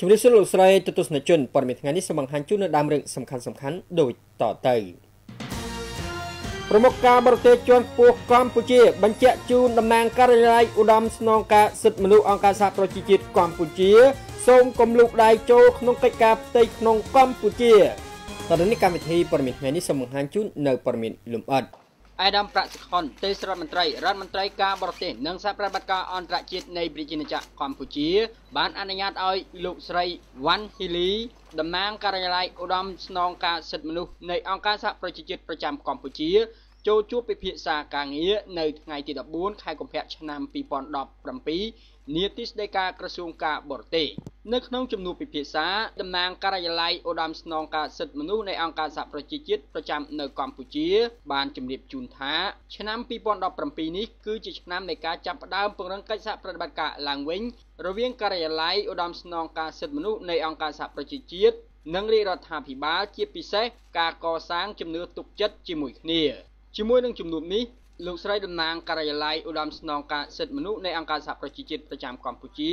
ជំរាបសួរលោកស្រីទទស្សនិកជនព័ត៌មានថ្ងៃនេះសូមបង្ហាញជូននៅដើមរឿងសំខាន់សំខាន់ដូចតទៅប្រមុខការបរទេសជាន់ខ្ពស់កម្ពុជា បញ្ជាក់ជូនតំណាងការិយាល័យឧត្តមស្នងការសិទ្ធិមនុស្សអង្គការសហប្រជាជាតិកម្ពុជាសូមកុំលូកដៃចូលក្នុងកិច្ចការផ្ទៃក្នុងកម្ពុជាតទៅនេះកម្មវិធីព័ត៌មានថ្ងៃនេះសូមបង្ហាញជូននៅព័ត៌មានលម្អិត អាដាមប្រាក់សខុនទេសរដ្ឋមន្ត្រីរដ្ឋមន្ត្រីការបរទេសនិងសហប្រតិបត្តិការអន្តរជាតិនៃប្រជាណាចក្រកម្ពុជា បានអនុញ្ញាតឲ្យលោកស្រីវ៉ាន់ហ៊ីលីតំណាងការិយាល័យឧត្តមស្នងការសិទ្ធិមនុស្សនៃអង្គការសហប្រជាជាតិប្រចាំកម្ពុជា ចូលជួបពិភាក្សាការងារនៅថ្ងៃទី14ខែកុម្ភៈឆ្នាំ2017នាទីស្តីការក្រសួងការបរទេសនៅក្នុងជំនួបពិភាក្សាតំណាងការិយាល័យឧត្តមស្នងការសិទ្ធិមនុស្សនៃអង្គការសហប្រជាជាតិប្រចាំនៅកម្ពុជា បានជម្រាបជូនថាឆ្នាំ2017នេះគឺជាឆ្នាំនៃការចាប់ផ្ដើមពង្រឹងកិច្ចសហប្រតិបត្តិការឡើងវិញរវាងការិយាល័យឧត្តមស្នងការសិទ្ធិមនុស្សនៃអង្គការសហប្រជាជាតិនិងរាជរដ្ឋាភិបាលជាពិសេសការកសាងជំនឿទុកចិត្តជាមួយគ្នា ជាមួយនឹងជំនួបនេះលោកស្រីតំណាងការិយាល័យឧត្តមស្នងការសិទ្ធិមនុស្សនៃអង្គការសហប្រជាជាតិប្រចាំកម្ពុជា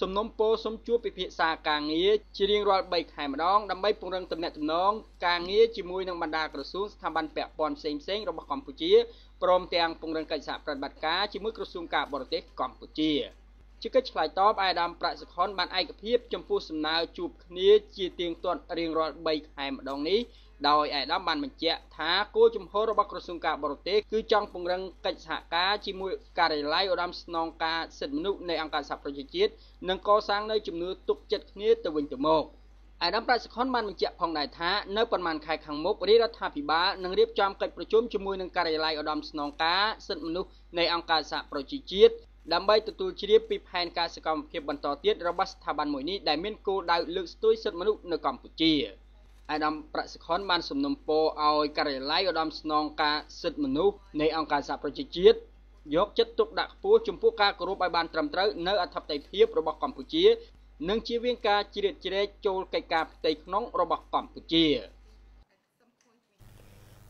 សំណុំពរសូមជួបពិភាក្សាការងារជារៀងរាល់3ខែម្ដងដើម្បីពង្រឹងទំនាក់ទំនងការងារជាមួយនឹងបណ្ដាក្រសួងស្ថាប័នពាក់ព័ន្ធផ្សេងៗរបស់កម្ពុជាព្រមទាំងពង្រឹងកិច្ចសហប្រតិបត្តិការជាមួយក្រសួងការបរទេសកម្ពុជា ជាកិច្ចឆ្លើយតបអាយដាមប្រាក់សុខុនបានឯកភាពចំពោះសំណើជួបគ្នាជាទៀងទាត់រៀងរាល់3ខែម្ដងនេះដោយឯកឧត្តមបានបញ្ជាក់ថាគោលជំហររបស់ក្រសួងការបរទេសគឺចង់ពង្រឹងកិច្ចសហការជាមួយការិយាល័យឧត្តមស្នងការសិទ្ធិមនុស្សនៃអង្គការសហប្រជាជាតិនិងកសាងនូវជំនឿទុកចិត្តគ្នាទៅវិញទៅមកអាដាមប្រាក់សខុនបានបញ្ជាក់ផងដែរថានៅប្រមាណខែខាងមុខរាជរដ្ឋាភិបាលនឹងរៀបចំកិច្ចប្រជុំជាមួយនឹងការិយាល័យឧត្តមស្នងការសិទ្ធិមនុស្សនៃអង្គការសហប្រជាជាតិ ដើម្បីទទួលជ្រាបពីផែនការសកម្មភាពបន្តទៀតរបស់ស្ថាប័នមួយនេះដែលមានគោលដៅលើកស្ទួយសិទ្ធិមនុស្សនៅកម្ពុជា។អាដាមប្រាក់សខុនបានសំណូមពរឲ្យការិយាល័យឧត្តមស្នងការសិទ្ធិមនុស្សនៃអង្គការសហប្រជាជាតិយកចិត្តទុកដាក់ខ្ពស់ចំពោះការគោរពឲ្យបានត្រឹមត្រូវនៅអធិបតេយ្យភាពរបស់កម្ពុជានិងជៀសវាងការជ្រៀតជ្រែកចូលកិច្ចការផ្ទៃក្នុងរបស់កម្ពុជា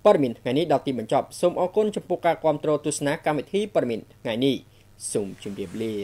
ព័ត៌មានថ្ងៃនេះដល់ទីបញ្ចប់សូមអរគុណចំពោះការគាំទ្រទស្សនាកម្មវិធីព័ត៌មានថ្ងៃនេះ សូមជម្រាបលា